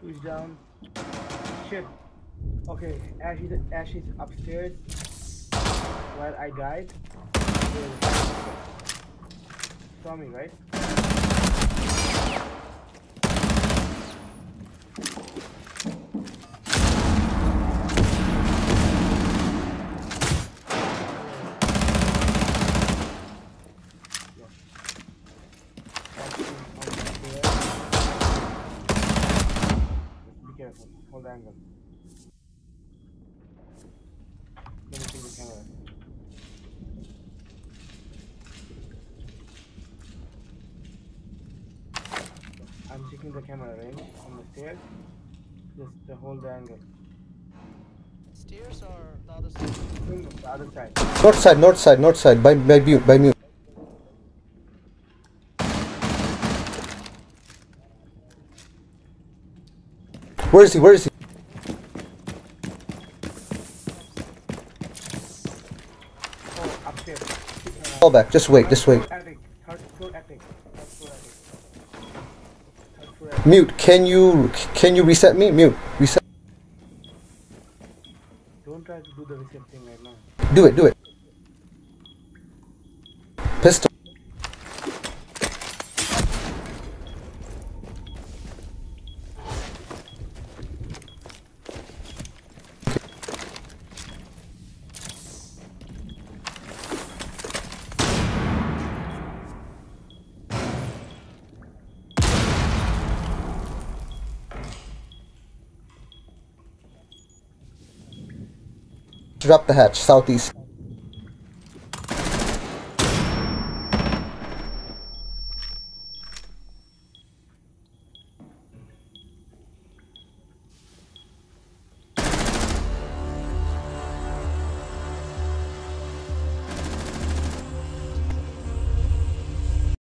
Who's down? Shit. Okay, Ash is, Ash is upstairs. While I died. Saw me, right? Careful. Hold the angle. Let me see the camera. Uh, I'm checking the camera range on the stairs. Just to hold the angle. Stairs or the other side? No, no, the other side. North side, north side, north side. By by mute, by mute. Where is he? Where is he? Oh, upstairs. Fall back. Just wait. Just wait. Mute. Can you can you reset me? Mute. Reset. Don't try to do the reset thing right now. Do it. Do it. Pistol. Drop the hatch. Southeast.